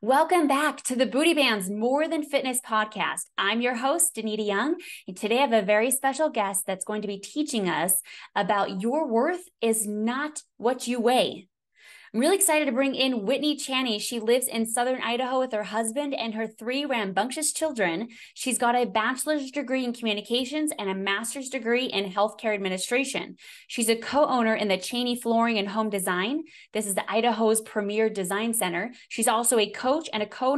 Welcome back to the Booty Band's More Than Fitness podcast. I'm your host, Danita Young, and today I have a very special guest that's going to be teaching us about your worth is not what you weigh. I'm really excited to bring in Whittney Cheney. She lives in southern Idaho with her husband and her three rambunctious children. She's got a bachelor's degree in communications and a master's degree in healthcare administration. She's a co owner in the Cheney Flooring and Home Design. This is the Idaho's premier design center. She's also a coach and a co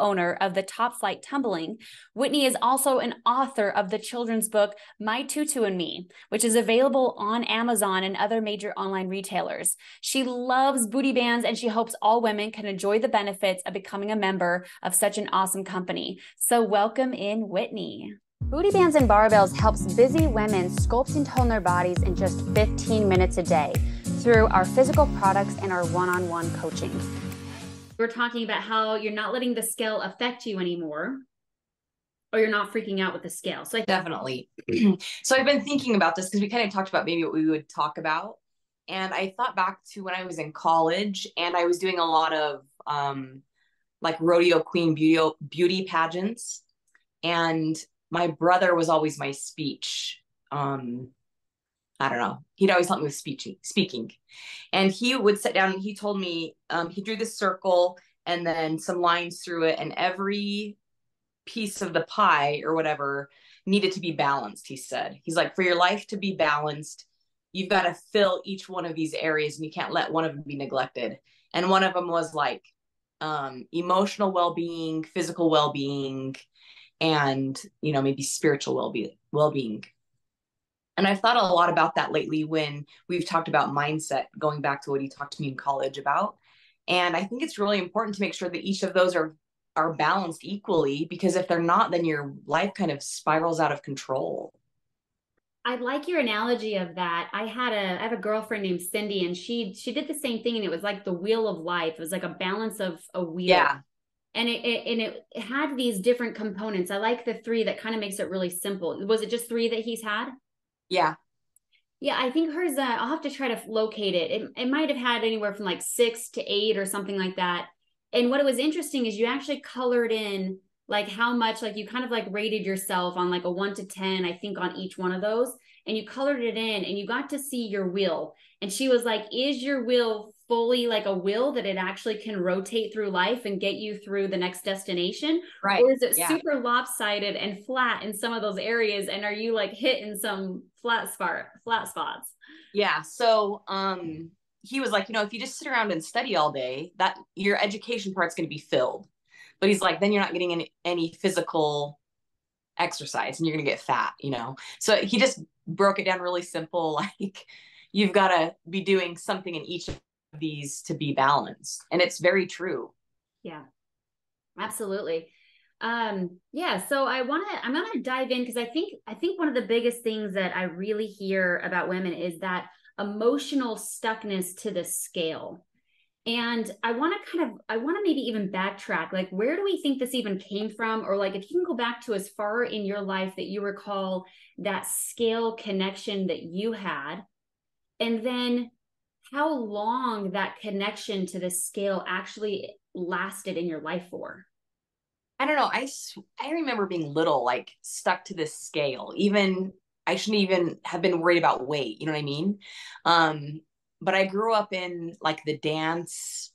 owner of the Topflight Tumbling. Whittney is also an author of the children's book, My Tutu and Me, which is available on Amazon and other major online retailers. She loves loves booty bands and she hopes all women can enjoy the benefits of becoming a member of such an awesome company. So, welcome in Whittney. Booty Bands and Barbells helps busy women sculpt and tone their bodies in just 15 minutes a day through our physical products and our one on one coaching. We're talking about how you're not letting the scale affect you anymore or you're not freaking out with the scale. So I definitely. so I've been thinking about this because we kind of talked about maybe what we would talk about and I thought back to when I was in college and I was doing a lot of um, like rodeo queen beauty beauty pageants, and my brother was always my speech. Um, I don't know. He'd always help me with speaking, speaking, and he would sit down and he told me um, he drew this circle and then some lines through it, and every piece of the pie or whatever needed to be balanced. He said, he's like, for your life to be balanced, you've got to fill each one of these areas and you can't let one of them be neglected. And one of them was like um, emotional well-being physical well-being and you know maybe spiritual well-being well-being. And i've thought a lot about that lately when we've talked about mindset going back to what he talked to me in college about. And i think it's really important to make sure that each of those are are balanced equally because if they're not then your life kind of spirals out of control I like your analogy of that. I had a I have a girlfriend named Cindy and she she did the same thing and it was like the wheel of life. It was like a balance of a wheel. Yeah. And it, it and it had these different components. I like the three that kind of makes it really simple. Was it just three that he's had? Yeah. Yeah, I think hers. Uh, I'll have to try to locate it. It it might have had anywhere from like six to eight or something like that. And what it was interesting is you actually colored in like how much like you kind of like rated yourself on like a 1 to 10 i think on each one of those and you colored it in and you got to see your wheel and she was like is your wheel fully like a wheel that it actually can rotate through life and get you through the next destination? Right. Or is it yeah. super lopsided and flat in some of those areas and are you like hit in some flat spot flat spots? Yeah so um he was like you know if you just sit around and study all day that your education part's going to be filled but he's like, then you're not getting any, any physical exercise and you're going to get fat, you know? So he just broke it down really simple. Like you've got to be doing something in each of these to be balanced. And it's very true. Yeah, absolutely. Um, yeah. So I want to, I'm going to dive in because I think, I think one of the biggest things that I really hear about women is that emotional stuckness to the scale and I want to kind of, I want to maybe even backtrack. Like, where do we think this even came from? Or, like, if you can go back to as far in your life that you recall that scale connection that you had, and then how long that connection to the scale actually lasted in your life for? I don't know. I, I remember being little, like stuck to this scale. Even I shouldn't even have been worried about weight. You know what I mean? Um, but I grew up in like the dance.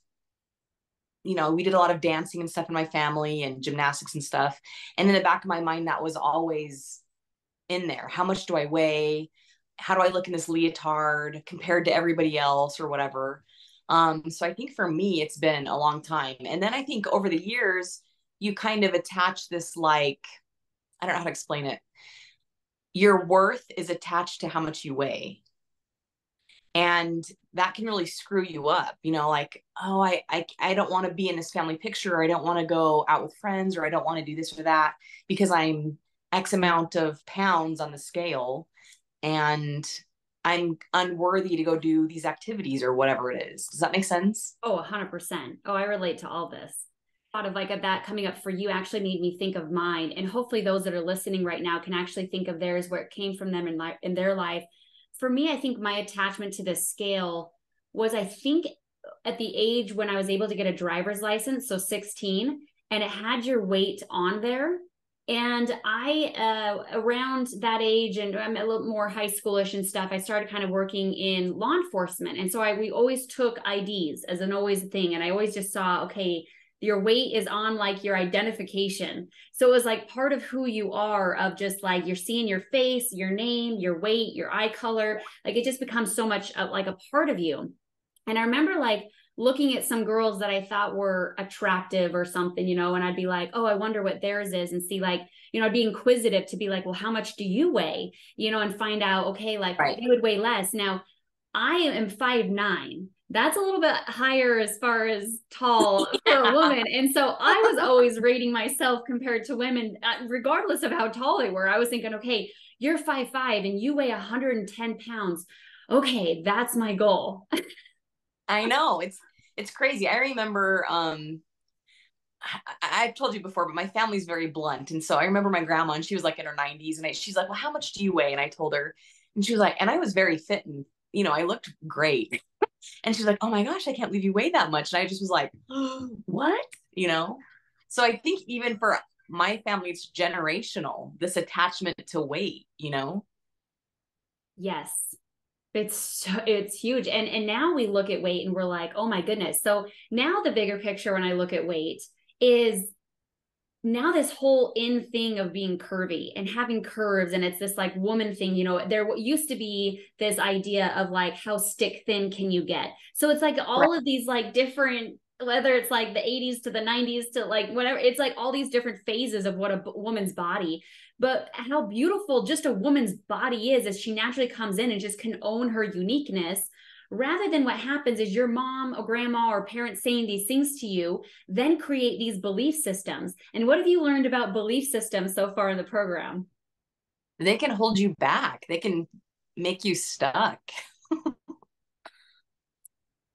You know, we did a lot of dancing and stuff in my family and gymnastics and stuff. And in the back of my mind, that was always in there. How much do I weigh? How do I look in this leotard compared to everybody else or whatever? Um, so I think for me, it's been a long time. And then I think over the years, you kind of attach this like, I don't know how to explain it. Your worth is attached to how much you weigh and that can really screw you up you know like oh i i, I don't want to be in this family picture or i don't want to go out with friends or i don't want to do this or that because i'm x amount of pounds on the scale and i'm unworthy to go do these activities or whatever it is. Does that make sense? Oh 100% oh i relate to all this. Thought of like that coming up for you actually made me think of mine and hopefully those that are listening right now can actually think of theirs where it came from them in, li- in their life for me, I think my attachment to the scale was, I think, at the age when I was able to get a driver's license, so 16, and it had your weight on there. And I, uh, around that age, and I'm a little more high schoolish and stuff, I started kind of working in law enforcement. And so I, we always took IDs as an always thing. And I always just saw, okay, your weight is on like your identification. So it was like part of who you are, of just like you're seeing your face, your name, your weight, your eye color. Like it just becomes so much uh, like a part of you. And I remember like looking at some girls that I thought were attractive or something, you know, and I'd be like, oh, I wonder what theirs is, and see like, you know, I'd be inquisitive to be like, well, how much do you weigh, you know, and find out, okay, like right. they would weigh less. Now, I am five nine that's a little bit higher as far as tall yeah. for a woman. And so I was always rating myself compared to women, uh, regardless of how tall they were. I was thinking, okay, you're five five and you weigh 110 pounds. Okay, that's my goal. I know it's it's crazy. I remember um I, have told you before, but my family's very blunt. And so I remember my grandma, and she was like in her 90s, and I, she's like, Well, how much do you weigh? And I told her, and she was like, And I was very fit and, you know, I looked great. And she's like, oh my gosh, I can't believe you weigh that much. And I just was like, what? You know? So I think even for my family, it's generational, this attachment to weight, you know? Yes. It's so, it's huge. And and now we look at weight and we're like, oh my goodness. So now the bigger picture when I look at weight is now this whole in thing of being curvy and having curves and it's this like woman thing you know there used to be this idea of like how stick thin can you get so it's like all right. of these like different whether it's like the 80s to the 90s to like whatever it's like all these different phases of what a woman's body but how beautiful just a woman's body is as she naturally comes in and just can own her uniqueness rather than what happens is your mom or grandma or parents saying these things to you, then create these belief systems. And what have you learned about belief systems so far in the program? They can hold you back, they can make you stuck.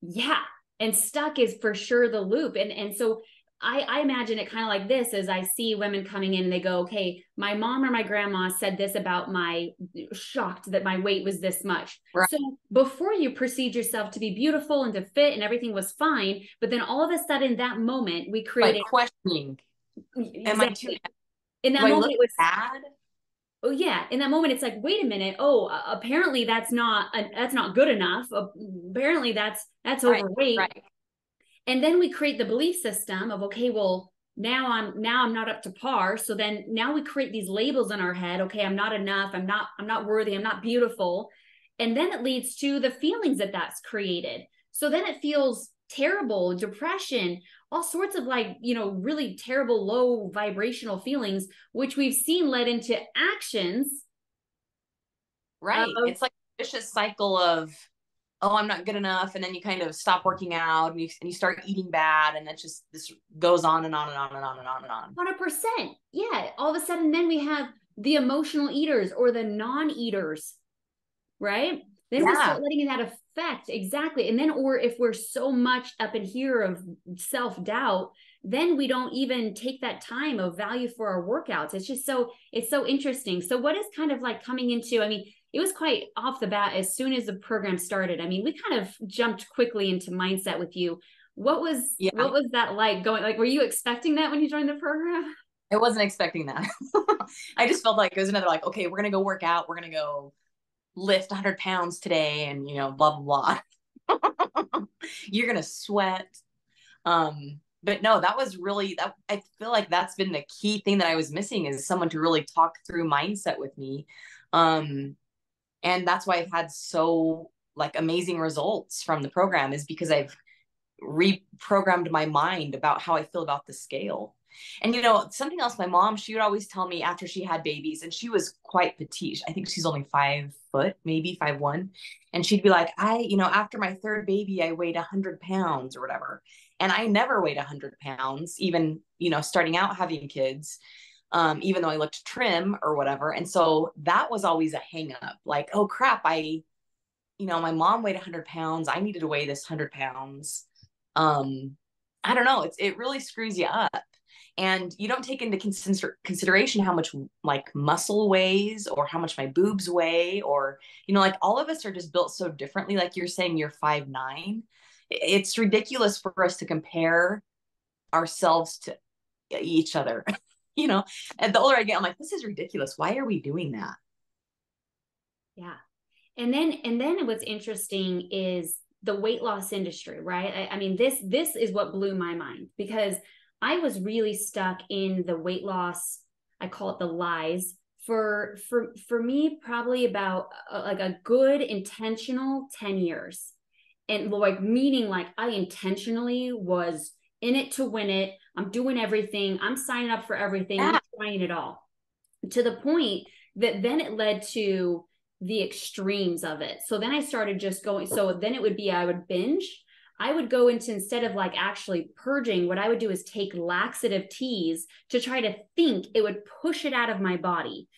yeah. And stuck is for sure the loop. And and so I, I imagine it kind of like this as I see women coming in and they go, okay, my mom or my grandma said this about my shocked that my weight was this much. Right. So before you perceived yourself to be beautiful and to fit and everything was fine, but then all of a sudden that moment we created like questioning. Exactly. Am I too in that moment it was bad? Oh yeah, in that moment it's like, wait a minute. Oh, uh, apparently that's not uh, that's not good enough. Uh, apparently that's that's overweight. Right, right and then we create the belief system of okay well now i'm now i'm not up to par. So then now we create these labels in our head. Okay i'm not enough. I'm not i'm not worthy. I'm not beautiful. And then it leads to the feelings that that's created. So then it feels terrible depression all sorts of like you know really terrible low vibrational feelings which we've seen led into actions. Right. It's like a vicious cycle of oh i'm not good enough. And then you kind of stop working out and you, and you start eating bad. And then just this goes on and on and on and on and on and on. 100% yeah. All of a sudden then we have the emotional eaters or the non-eaters right? Then yeah. we start letting that affect. Exactly. And then or if we're so much up in here of self-doubt then we don't even take that time of value for our workouts. It's just so it's so interesting. So what is kind of like coming into i mean it was quite off the bat as soon as the program started. I mean, we kind of jumped quickly into mindset with you. What was yeah. what was that like going like were you expecting that when you joined the program? I wasn't expecting that. I just felt like it was another like, okay, we're gonna go work out, we're gonna go lift 100 pounds today, and you know, blah blah blah. You're gonna sweat. Um, but no, that was really that. I feel like that's been the key thing that I was missing is someone to really talk through mindset with me. Um, and that's why i've had so like amazing results from the program is because i've reprogrammed my mind about how i feel about the scale. And you know something else my mom she would always tell me after she had babies and she was quite petite. I think she's only five foot maybe five one. And she'd be like i you know after my third baby i weighed 100 pounds or whatever. And i never weighed 100 pounds even you know starting out having kids um, even though I looked trim or whatever. And so that was always a hang up like, oh crap, I, you know, my mom weighed 100 pounds. I needed to weigh this 100 pounds. Um, I don't know. It's, it really screws you up. And you don't take into consider- consideration how much like muscle weighs or how much my boobs weigh, or, you know, like all of us are just built so differently. Like you're saying, you're five nine it's ridiculous for us to compare ourselves to each other you know? And the older i get i'm like this is ridiculous. Why are we doing that? Yeah. And then and then what's interesting is the weight loss industry right? I, I mean this this is what blew my mind because i was really stuck in the weight loss i call it the lies for for for me probably about uh, like a good intentional 10 years. And like meaning like i intentionally was in it to win it i'm doing everything. I'm signing up for everything. Yeah. i'm trying it all. To the point that then it led to the extremes of it. So then i started just going so then it would be i would binge. I would go into instead of like actually purging, what I would do is take laxative teas to try to think it would push it out of my body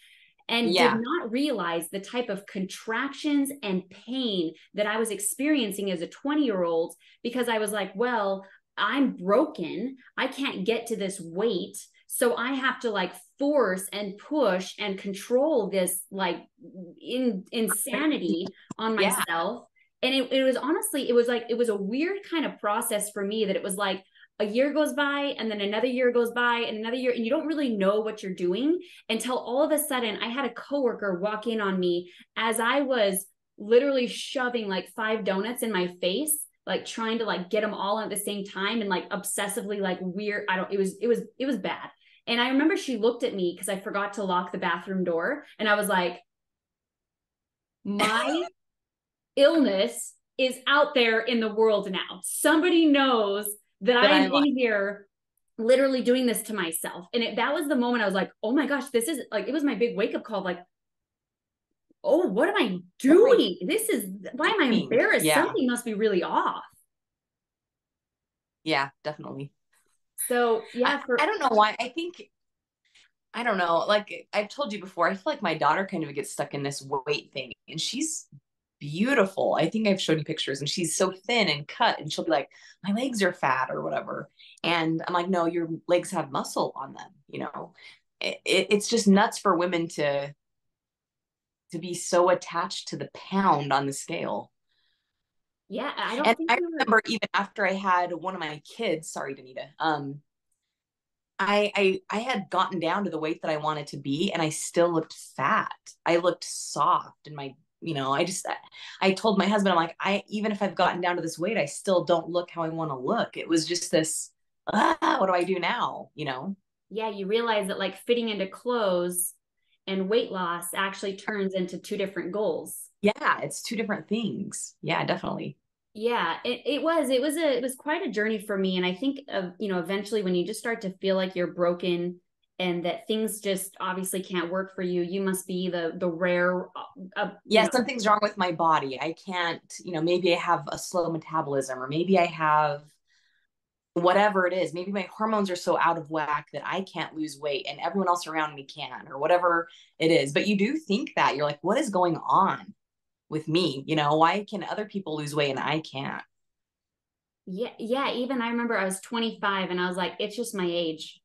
and yeah. did not realize the type of contractions and pain that I was experiencing as a 20 year old because I was like, well, I'm broken. I can't get to this weight. So I have to like force and push and control this like in insanity on myself. Yeah. And it, it was honestly, it was like, it was a weird kind of process for me that it was like, a year goes by and then another year goes by and another year and you don't really know what you're doing until all of a sudden I had a coworker walk in on me as I was literally shoving like five donuts in my face like trying to like get them all at the same time and like obsessively like weird I don't it was it was it was bad and I remember she looked at me because I forgot to lock the bathroom door and I was like my illness is out there in the world now somebody knows that, that I'm in here literally doing this to myself. And it, that was the moment I was like, oh my gosh, this is like, it was my big wake up call. Like, oh, what am I doing? This is, why am I embarrassed? Yeah. Something must be really off. Yeah, definitely. So, yeah. For- I, I don't know why. I think, I don't know. Like I've told you before, I feel like my daughter kind of gets stuck in this weight thing and she's beautiful. I think I've shown you pictures and she's so thin and cut and she'll be like, my legs are fat or whatever. And I'm like, no, your legs have muscle on them. You know, it, it, it's just nuts for women to, to be so attached to the pound on the scale. Yeah. I don't and I remember even after I had one of my kids, sorry, Danita, um, I, I I had gotten down to the weight that I wanted to be and I still looked fat. I looked soft and my you know i just i told my husband i'm like i even if i've gotten down to this weight i still don't look how i want to look it was just this ah, what do i do now you know yeah you realize that like fitting into clothes and weight loss actually turns into two different goals. Yeah it's two different things. Yeah definitely. Yeah it, it was it was a it was quite a journey for me and i think of you know eventually when you just start to feel like you're broken and that things just obviously can't work for you you must be the the rare uh, uh yeah know. something's wrong with my body. I can't you know maybe i have a slow metabolism or maybe i have whatever it is maybe my hormones are so out of whack that i can't lose weight and everyone else around me can or whatever it is but you do think that you're like what is going on with me you know why can other people lose weight and i can't yeah yeah even i remember i was 25 and i was like it's just my age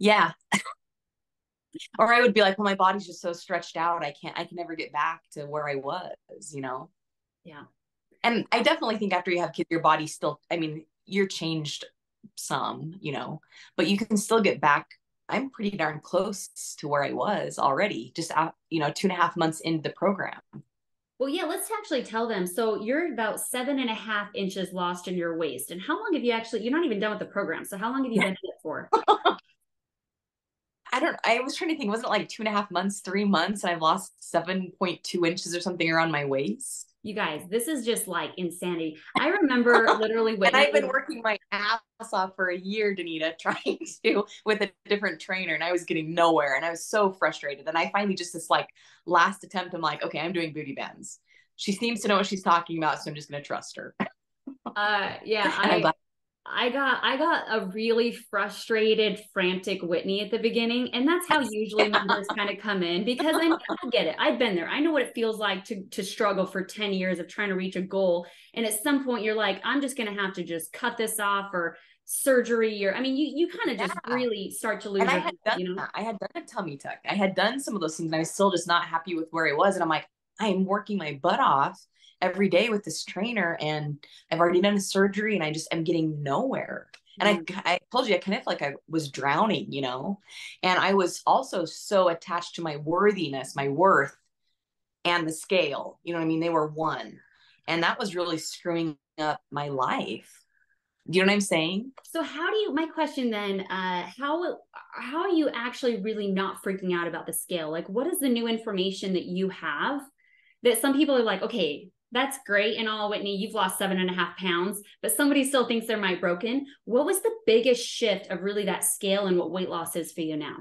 yeah. or I would be like, well, my body's just so stretched out. I can't, I can never get back to where I was, you know? Yeah. And I definitely think after you have kids, your body still, I mean, you're changed some, you know, but you can still get back. I'm pretty darn close to where I was already, just, out, you know, two and a half months into the program. Well, yeah, let's actually tell them. So you're about seven and a half inches lost in your waist. And how long have you actually, you're not even done with the program. So how long have you been in it for? I don't I was trying to think, wasn't it like two and a half months, three months, and I've lost 7.2 inches or something around my waist? You guys, this is just like insanity. I remember literally when I've been working my ass off for a year, Danita, trying to with a different trainer, and I was getting nowhere. And I was so frustrated. And I finally just this like last attempt, I'm like, okay, I'm doing booty bands. She seems to know what she's talking about, so I'm just gonna trust her. uh yeah, I I got I got a really frustrated, frantic Whittney at the beginning, and that's how usually members kind of come in because I, I get it. I've been there. I know what it feels like to to struggle for ten years of trying to reach a goal, and at some point you're like, I'm just gonna have to just cut this off or surgery or I mean, you you kind of just yeah. really start to lose. And I had done you know? I had done a tummy tuck. I had done some of those things, and I was still just not happy with where I was, and I'm like, I am working my butt off every day with this trainer and I've already done a surgery and I just am getting nowhere. And. I, I told you, I kind of like I was drowning, you know, and I was also so attached to my worthiness, my worth, and the scale. You know what I mean? They were one. And that was really screwing up my life. Do you know what I'm saying? So how do you my question then, uh how how are you actually really not freaking out about the scale? Like what is the new information that you have that some people are like, okay, that's great and all whittney you've lost seven and a half pounds but somebody still thinks they're might broken. What was the biggest shift of really that scale and what weight loss is for you now?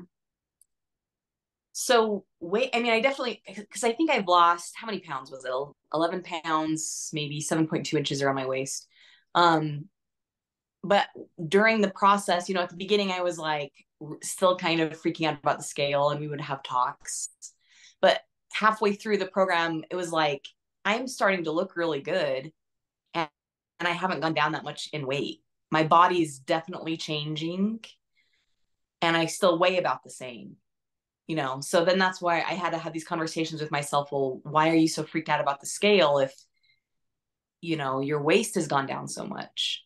So weight i mean i definitely because i think i've lost how many pounds was it? 11 pounds maybe 7.2 inches around my waist. Um but during the process you know at the beginning i was like still kind of freaking out about the scale and we would have talks. But halfway through the program it was like I'm starting to look really good and, and I haven't gone down that much in weight. My body's definitely changing and I still weigh about the same. You know, so then that's why I had to have these conversations with myself. Well, why are you so freaked out about the scale if you know your waist has gone down so much?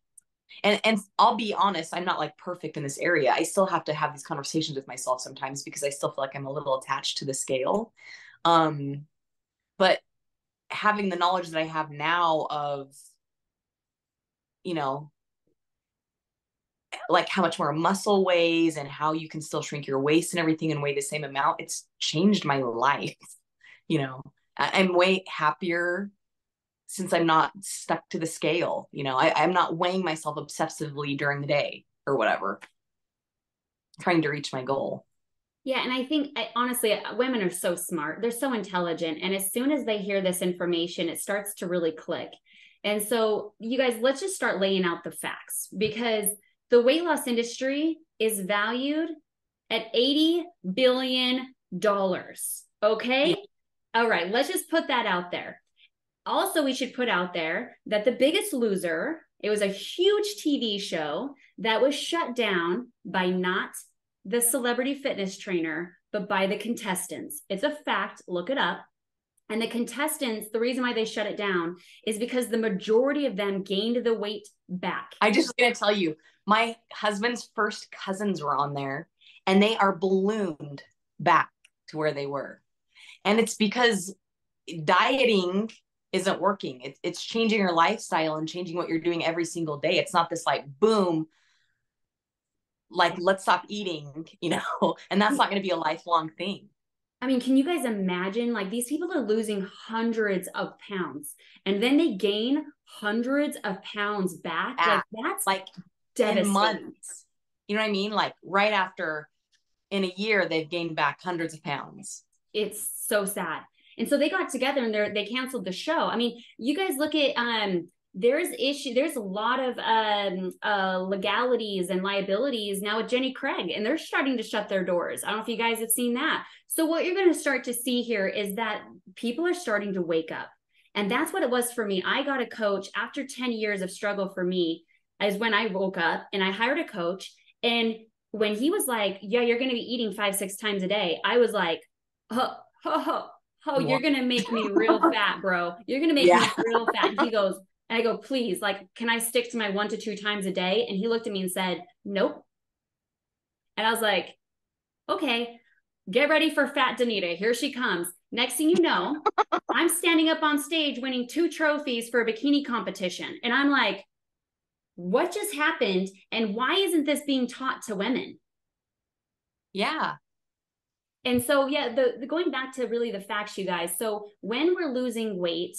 and and I'll be honest, I'm not like perfect in this area. I still have to have these conversations with myself sometimes because I still feel like I'm a little attached to the scale. Um, but having the knowledge that I have now of, you know, like how much more muscle weighs and how you can still shrink your waist and everything and weigh the same amount, it's changed my life. You know, I'm way happier since I'm not stuck to the scale. You know, I, I'm not weighing myself obsessively during the day or whatever, trying to reach my goal. Yeah, and I think I, honestly, uh, women are so smart. They're so intelligent, and as soon as they hear this information, it starts to really click. And so, you guys, let's just start laying out the facts because the weight loss industry is valued at 80 billion dollars. Okay? All right, let's just put that out there. Also, we should put out there that the biggest loser, it was a huge TV show that was shut down by not the celebrity fitness trainer, but by the contestants. It's a fact. Look it up. And the contestants, the reason why they shut it down is because the majority of them gained the weight back. I just gonna tell you, my husband's first cousins were on there and they are ballooned back to where they were. And it's because dieting isn't working. It's it's changing your lifestyle and changing what you're doing every single day. It's not this like boom, like let's stop eating you know and that's not going to be a lifelong thing I mean, can you guys imagine? Like these people are losing hundreds of pounds and then they gain hundreds of pounds back. like that's like devastating. months. You know what I mean? Like right after in a year, they've gained back hundreds of pounds. It's so sad. And so they got together and they they canceled the show. I mean, you guys look at um there's issue there's a lot of um, uh, legalities and liabilities now with jenny craig and they're starting to shut their doors. I don't know if you guys have seen that. So what you're going to start to see here is that people are starting to wake up. And that's what it was for me. I got a coach after 10 years of struggle for me is when i woke up and i hired a coach. And when he was like yeah you're going to be eating five six times a day i was like oh, oh, oh, oh you're going to make me real fat bro. You're going to make yeah. me real fat. And he goes and I go, please, like, can I stick to my one to two times a day? And he looked at me and said, nope. And I was like, okay, get ready for Fat Danita. Here she comes. Next thing you know, I'm standing up on stage winning two trophies for a bikini competition. And I'm like, what just happened? And why isn't this being taught to women? Yeah. And so, yeah, the, the going back to really the facts, you guys. So, when we're losing weight,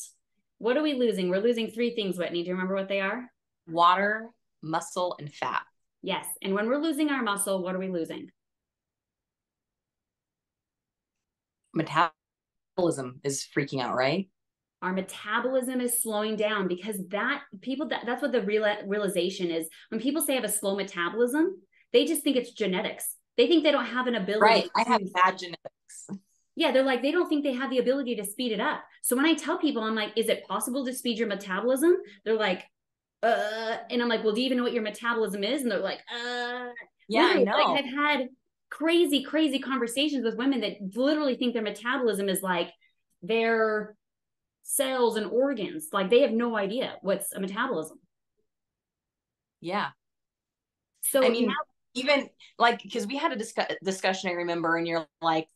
what are we losing? We're losing three things, Whittney. Do you remember what they are? Water, muscle, and fat. Yes. And when we're losing our muscle, what are we losing? Metabolism is freaking out, right? Our metabolism is slowing down because that people that, that's what the real realization is. When people say I have a slow metabolism, they just think it's genetics. They think they don't have an ability. Right. I have bad genetics yeah, they're like, they don't think they have the ability to speed it up. So when I tell people, I'm like, is it possible to speed your metabolism? They're like, uh, and I'm like, well, do you even know what your metabolism is? And they're like, uh, yeah, I know. Like I've had crazy, crazy conversations with women that literally think their metabolism is like their cells and organs. Like they have no idea what's a metabolism. Yeah. So I mean, now, even like because we had a discuss- discussion, I remember, and you're like,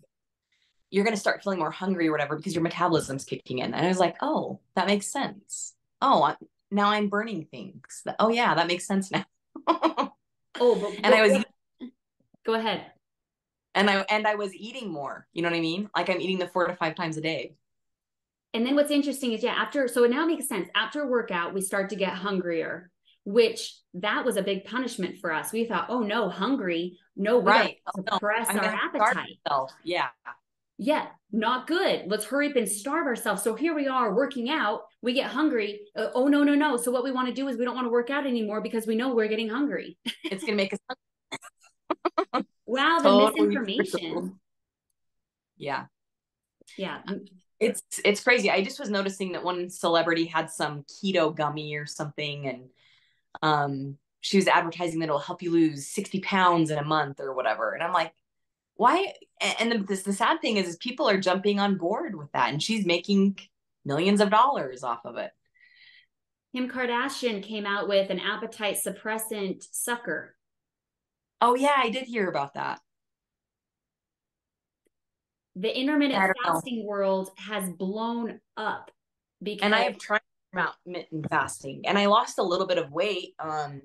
you're going to start feeling more hungry or whatever because your metabolism's kicking in. And I was like, oh, that makes sense. Oh, I, now I'm burning things. Oh yeah, that makes sense now. oh, but, and I was go ahead. And I and I was eating more. You know what I mean? Like I'm eating the four to five times a day. And then what's interesting is yeah, after so it now makes sense. After a workout, we start to get hungrier, which that was a big punishment for us. We thought, oh no, hungry, no, right. Oh, suppress no, our appetite. Yeah. Yeah, not good. Let's hurry up and starve ourselves. So here we are working out. We get hungry. Uh, oh no, no, no. So what we want to do is we don't want to work out anymore because we know we're getting hungry. It's gonna make us. wow, the totally misinformation. Yeah. Yeah. It's it's crazy. I just was noticing that one celebrity had some keto gummy or something, and um, she was advertising that it'll help you lose sixty pounds in a month or whatever. And I'm like, why and the, this, the sad thing is, is people are jumping on board with that and she's making millions of dollars off of it. Kim kardashian came out with an appetite suppressant sucker. Oh yeah i did hear about that. The intermittent fasting know. world has blown up because and i have tried intermittent fasting and i lost a little bit of weight um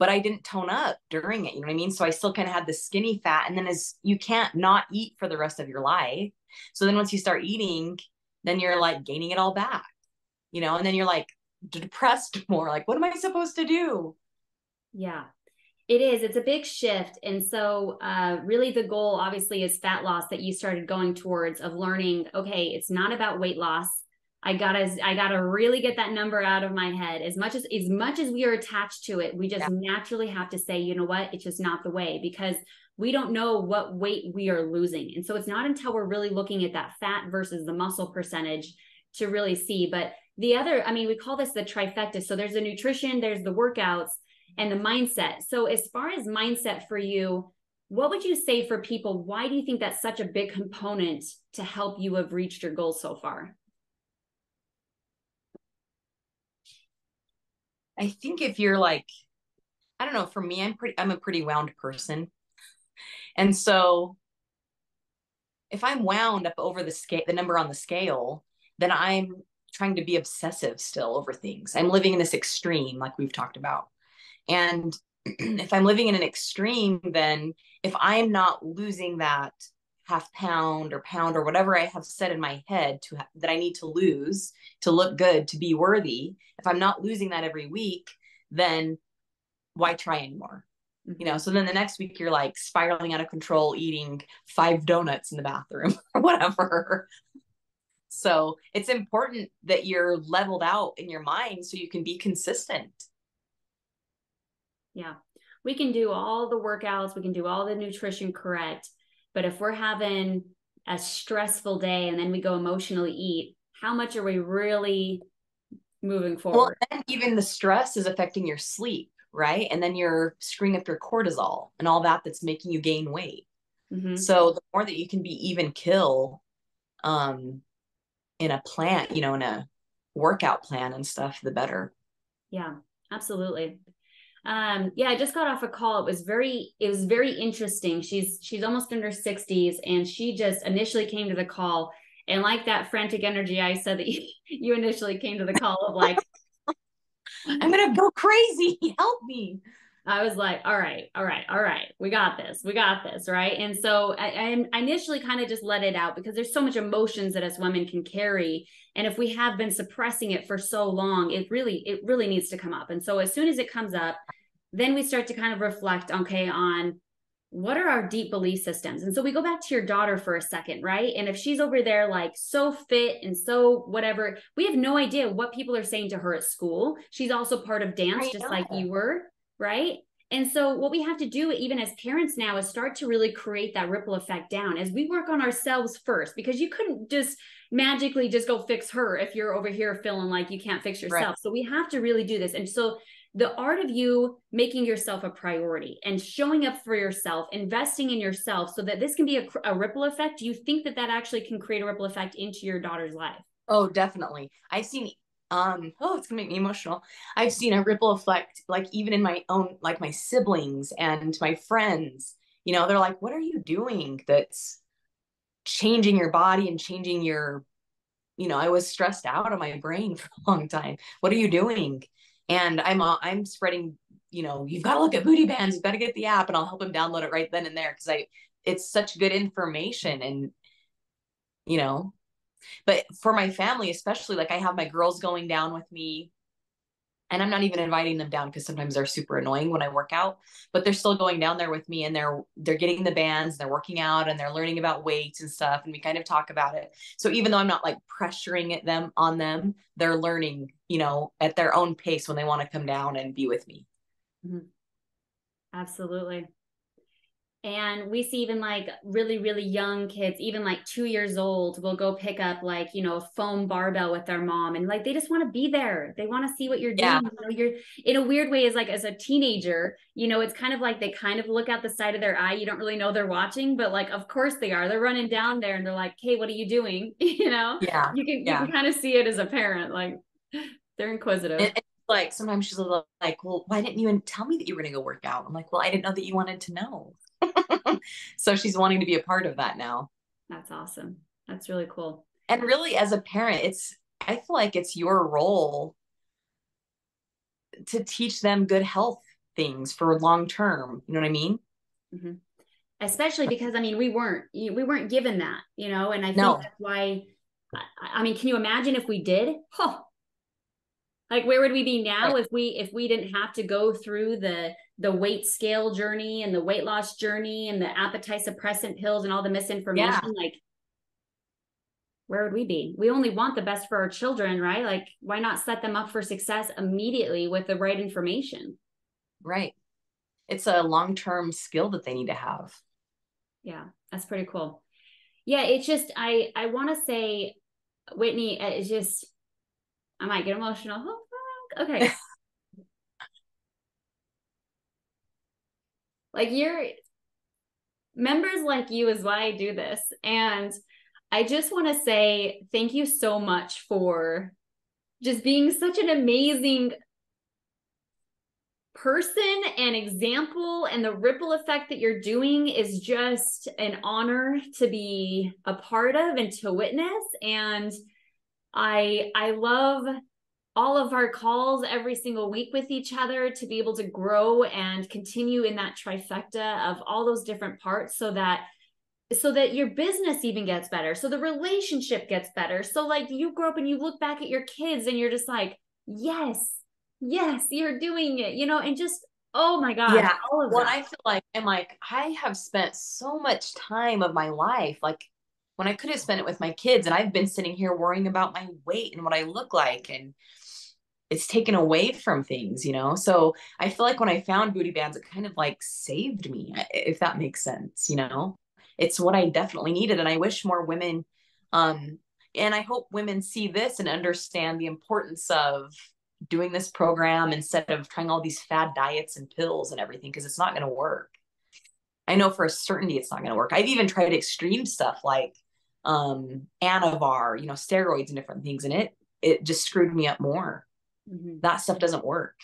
but I didn't tone up during it. You know what I mean? So I still kind of had the skinny fat. And then as you can't not eat for the rest of your life. So then once you start eating, then you're like gaining it all back, you know, and then you're like depressed more. Like, what am I supposed to do? Yeah. It is. It's a big shift. And so, uh, really, the goal obviously is fat loss that you started going towards of learning okay, it's not about weight loss I gotta I gotta really get that number out of my head. As much as as much as we are attached to it, we just yeah. naturally have to say, you know what, it's just not the way because we don't know what weight we are losing. And so it's not until we're really looking at that fat versus the muscle percentage to really see. But the other, I mean, we call this the trifecta. So there's the nutrition, there's the workouts, and the mindset. So as far as mindset for you, what would you say for people? Why do you think that's such a big component to help you have reached your goals so far? I think if you're like, I don't know, for me, I'm pretty, I'm a pretty wound person. And so if I'm wound up over the scale, the number on the scale, then I'm trying to be obsessive still over things. I'm living in this extreme, like we've talked about. And if I'm living in an extreme, then if I'm not losing that half pound or pound or whatever I have set in my head to ha- that I need to lose to look good to be worthy, if I'm not losing that every week, then why try anymore? Mm-hmm. You know, so then the next week you're like spiraling out of control, eating five donuts in the bathroom or whatever. So it's important that you're leveled out in your mind so you can be consistent. Yeah. We can do all the workouts, we can do all the nutrition correct but if we're having a stressful day and then we go emotionally eat, how much are we really moving forward? Well, even the stress is affecting your sleep, right? And then you're screwing up your cortisol and all that that's making you gain weight. Mm-hmm. So the more that you can be even kill um in a plan, you know, in a workout plan and stuff, the better. Yeah, absolutely um yeah i just got off a call. It was very it was very interesting. She's she's almost in her 60s and she just initially came to the call and like that frantic energy i said that you, you initially came to the call of like i'm gonna go crazy. Help me I was like, all right, all right, all right, we got this, we got this, right? And so I, I initially kind of just let it out because there's so much emotions that us women can carry, and if we have been suppressing it for so long, it really, it really needs to come up. And so as soon as it comes up, then we start to kind of reflect, okay, on what are our deep belief systems? And so we go back to your daughter for a second, right? And if she's over there like so fit and so whatever, we have no idea what people are saying to her at school. She's also part of dance, just like you were right? And so, what we have to do, even as parents now, is start to really create that ripple effect down as we work on ourselves first, because you couldn't just magically just go fix her if you're over here feeling like you can't fix yourself. Right. So, we have to really do this. And so, the art of you making yourself a priority and showing up for yourself, investing in yourself so that this can be a, a ripple effect. Do you think that that actually can create a ripple effect into your daughter's life? Oh, definitely. I've seen um oh it's gonna make me emotional. I've seen a ripple effect like even in my own like my siblings and my friends. You know they're like what are you doing that's changing your body and changing your you know i was stressed out of my brain for a long time. What are you doing? And i'm uh, i'm spreading you know you've got to look at booty bands. You've got to get the app and i'll help them download it right then and there because i it's such good information and you know but for my family especially like i have my girls going down with me. And i'm not even inviting them down because sometimes they're super annoying when i work out but they're still going down there with me and they're they're getting the bands they're working out and they're learning about weights and stuff and we kind of talk about it. So even though i'm not like pressuring them on them they're learning you know at their own pace when they want to come down and be with me. Mm-hmm. absolutely and we see even like really really young kids even like two years old will go pick up like you know a foam barbell with their mom and like they just want to be there. They want to see what you're doing yeah. you know, you're in a weird way is like as a teenager you know it's kind of like they kind of look out the side of their eye you don't really know they're watching but like of course they are. They're running down there and they're like hey what are you doing? You know? Yeah you can yeah. you can kind of see it as a parent like they're inquisitive. And, and like sometimes she's like well why didn't you even tell me that you were going to go work out? I'm like well i didn't know that you wanted to know so she's wanting to be a part of that now. That's awesome. That's really cool. And really, as a parent, it's, I feel like it's your role to teach them good health things for long term. You know what I mean? Mm-hmm. Especially because I mean we weren't we weren't given that, you know, and I think no. that's why. I, mean, can you imagine if we did? Huh, like where would we be now right. if we if we didn't have to go through the the weight scale journey and the weight loss journey and the appetite suppressant pills and all the misinformation yeah. like where would we be? We only want the best for our children right? Like why not set them up for success immediately with the right information? Right. It's a long-term skill that they need to have. Yeah that's pretty cool. Yeah it's just i i want to say whittney it's just I might get emotional. Oh, okay. like you're members like you is why I do this. And I just want to say thank you so much for just being such an amazing person and example and the ripple effect that you're doing is just an honor to be a part of and to witness and I I love all of our calls every single week with each other to be able to grow and continue in that trifecta of all those different parts so that so that your business even gets better so the relationship gets better so like you grow up and you look back at your kids and you're just like yes yes you're doing it you know and just oh my god yeah all of well that. i feel like i'm like i have spent so much time of my life like when I could have spent it with my kids. And I've been sitting here worrying about my weight and what I look like. And it's taken away from things, you know? So I feel like when I found booty bands, it kind of like saved me, if that makes sense, you know? It's what I definitely needed. And I wish more women, um, and I hope women see this and understand the importance of doing this program instead of trying all these fad diets and pills and everything, because it's not going to work. I know for a certainty it's not going to work. I've even tried extreme stuff like um anavar you know steroids and different things and it it just screwed me up more mm-hmm. that stuff doesn't work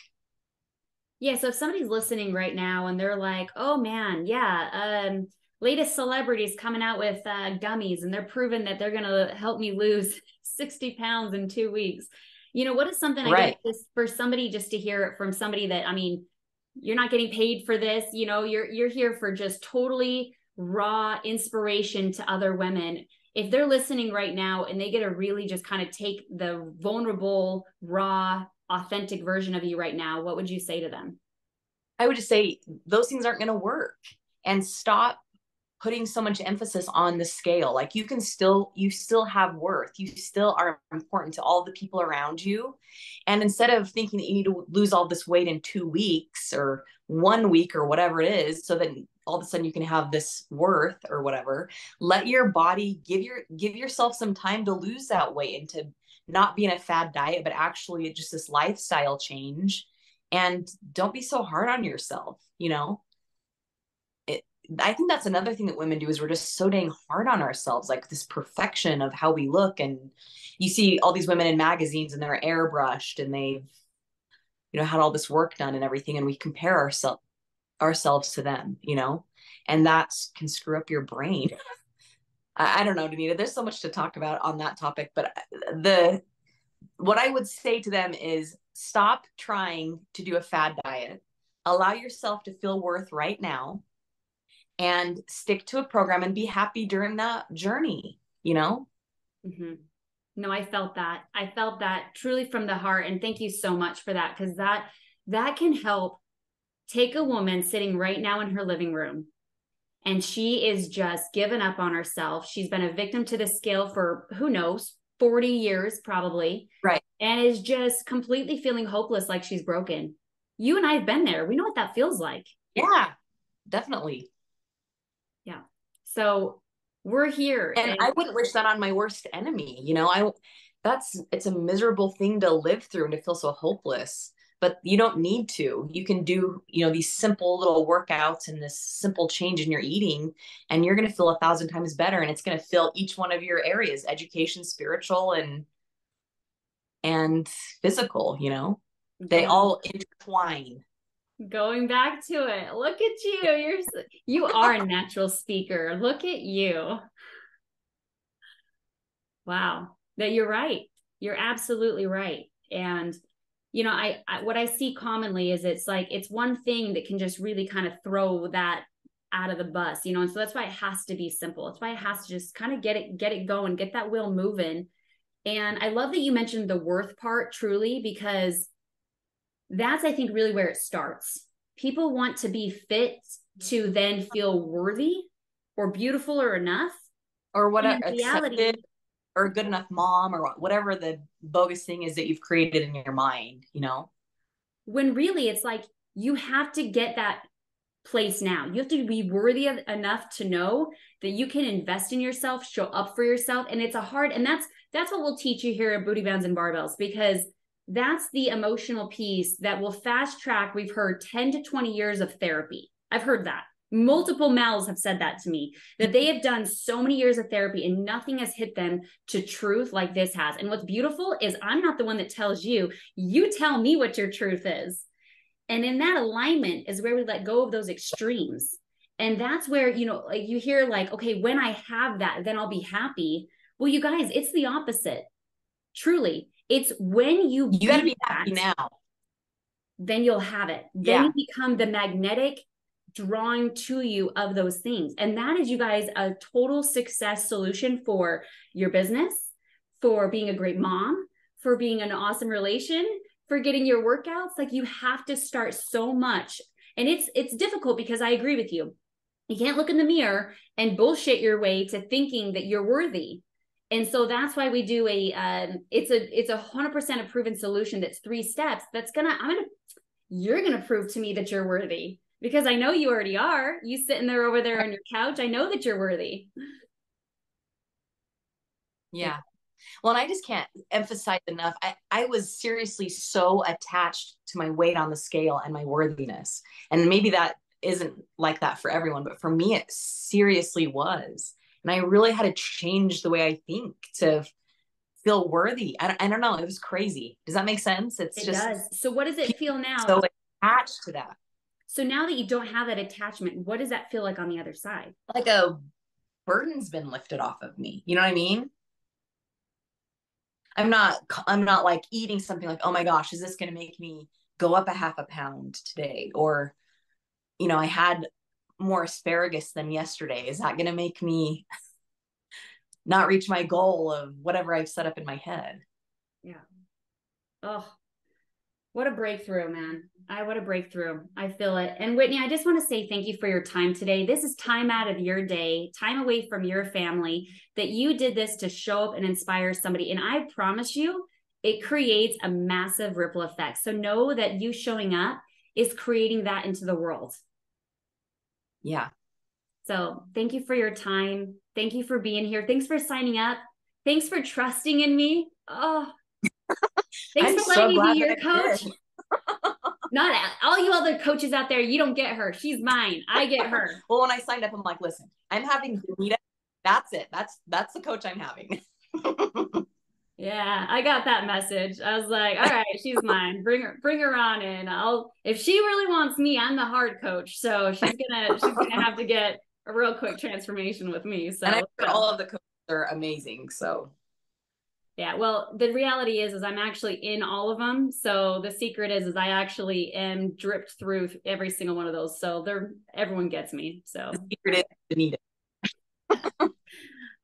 yeah so if somebody's listening right now and they're like oh man yeah um latest celebrities coming out with uh, gummies and they're proving that they're going to help me lose 60 pounds in two weeks you know what is something right. i guess for somebody just to hear it from somebody that i mean you're not getting paid for this you know you're you're here for just totally raw inspiration to other women if they're listening right now and they get to really just kind of take the vulnerable, raw, authentic version of you right now, what would you say to them? I would just say those things aren't going to work and stop putting so much emphasis on the scale like you can still you still have worth you still are important to all the people around you and instead of thinking that you need to lose all this weight in 2 weeks or 1 week or whatever it is so that all of a sudden you can have this worth or whatever let your body give your give yourself some time to lose that weight and to not being a fad diet but actually just this lifestyle change and don't be so hard on yourself you know it, I think that's another thing that women do is we're just so dang hard on ourselves, like this perfection of how we look. And you see all these women in magazines and they're airbrushed and they've, you know, had all this work done and everything. And we compare ourselves ourselves to them, you know, and that can screw up your brain. I, I don't know, Danita. There's so much to talk about on that topic, but the what I would say to them is stop trying to do a fad diet. Allow yourself to feel worth right now and stick to a program and be happy during that journey, you know? Mm-hmm. No, I felt that. I felt that truly from the heart. And thank you so much for that because that that can help take a woman sitting right now in her living room and she is just given up on herself. She's been a victim to the scale for who knows, 40 years probably. Right. And is just completely feeling hopeless like she's broken. You and I have been there. We know what that feels like. Yeah, definitely. Yeah. So we're here. And, and I wouldn't wish that on my worst enemy. You know, I that's it's a miserable thing to live through and to feel so hopeless but you don't need to. You can do you know these simple little workouts and this simple change in your eating and you're going to feel a thousand times better and it's going to fill each one of your areas education spiritual and and physical you know? They all intertwine. Going back to it look at you you're you are a natural speaker look at you. Wow that you're right you're absolutely right and you know I, I what i see commonly is it's like it's one thing that can just really kind of throw that out of the bus you know and so that's why it has to be simple. It's why it has to just kind of get it get it going get that wheel moving. And i love that you mentioned the worth part truly because that's i think really where it starts. People want to be fit to then feel worthy or beautiful or enough. Or what reality or a good enough mom or whatever the bogus thing is that you've created in your mind, you know? When really it's like you have to get that place now. You have to be worthy of, enough to know that you can invest in yourself, show up for yourself and it's a hard and that's that's what we'll teach you here at Booty Bands and Barbells because that's the emotional piece that will fast track we've heard 10 to 20 years of therapy. I've heard that multiple males have said that to me that they have done so many years of therapy and nothing has hit them to truth like this has. And what's beautiful is i'm not the one that tells you you tell me what your truth is. And in that alignment is where we let go of those extremes. And that's where you know like you hear like okay when i have that then i'll be happy. Well you guys it's the opposite. Truly it's when you you gotta be happy now. then you'll have it. Then yeah. you become the magnetic drawing to you of those things. And that is, you guys, a total success solution for your business, for being a great mom, for being an awesome relation, for getting your workouts. Like you have to start so much. And it's it's difficult because I agree with you. You can't look in the mirror and bullshit your way to thinking that you're worthy. And so that's why we do a um, it's a it's a hundred percent a proven solution that's three steps. That's gonna I'm gonna you're gonna prove to me that you're worthy because I know you already are. You sitting there over there on your couch. I know that you're worthy. Yeah. Well, and I just can't emphasize enough. I, I was seriously so attached to my weight on the scale and my worthiness. And maybe that isn't like that for everyone, but for me, it seriously was. And I really had to change the way I think to feel worthy. I, don't, I don't know. It was crazy. Does that make sense? It's it just. Does. So, what does it feel now? So attached to that. So now that you don't have that attachment, what does that feel like on the other side? Like a burden's been lifted off of me. You know what I mean? I'm not I'm not like eating something like, "Oh my gosh, is this going to make me go up a half a pound today?" Or you know, I had more asparagus than yesterday. Is that going to make me not reach my goal of whatever I've set up in my head? Yeah. Oh, what a breakthrough, man. I what a breakthrough. I feel it. And Whittney, I just want to say thank you for your time today. This is time out of your day, time away from your family that you did this to show up and inspire somebody. And I promise you, it creates a massive ripple effect. So know that you showing up is creating that into the world. Yeah. So thank you for your time. Thank you for being here. Thanks for signing up. Thanks for trusting in me. Oh, Thanks I'm for letting so me be your coach. not all you other coaches out there. You don't get her. She's mine. I get her. well, when I signed up, I'm like, listen, I'm having Danita. That's it. That's that's the coach I'm having. yeah, I got that message. I was like, all right, she's mine. Bring her, bring her on in. I'll if she really wants me, I'm the hard coach. So she's gonna she's gonna have to get a real quick transformation with me. So and I all of the coaches are amazing. So yeah, well, the reality is, is I'm actually in all of them. So the secret is, is I actually am dripped through every single one of those. So they're everyone gets me. So the secret is need it.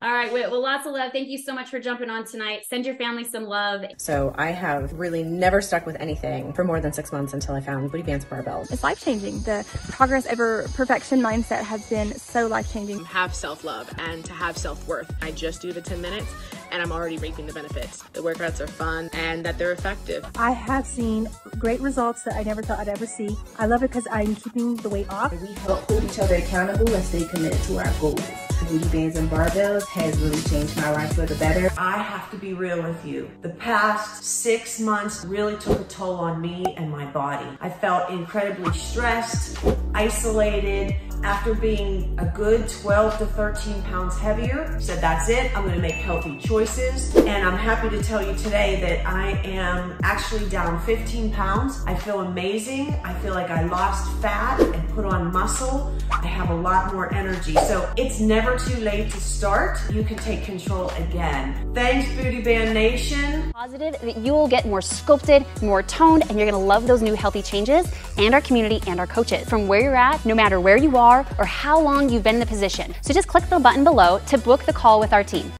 All right, Whit. Well, lots of love. Thank you so much for jumping on tonight. Send your family some love. So I have really never stuck with anything for more than six months until I found Booty Bands Barbells. It's life changing. The progress over perfection mindset has been so life changing. Have self love and to have self worth. I just do the 10 minutes and I'm already reaping the benefits. The workouts are fun and that they're effective. I have seen great results that I never thought I'd ever see. I love it because I'm keeping the weight off. We help hold each other accountable and stay committed to our goals. Booty Bands and Barbells has really changed my life for the better. I have to be real with you. The past six months really took a toll on me and my body. I felt incredibly stressed, isolated, after being a good 12 to 13 pounds heavier, said that's it, I'm gonna make healthy choices. And I'm happy to tell you today that I am actually down 15 pounds. I feel amazing. I feel like I lost fat and put on muscle. I have a lot more energy. So it's never too late to start. You can take control again. Thanks, Booty Band Nation. Positive that you will get more sculpted, more toned, and you're gonna love those new healthy changes and our community and our coaches. From where you're at, no matter where you are or how long you've been in the position. So just click the button below to book the call with our team.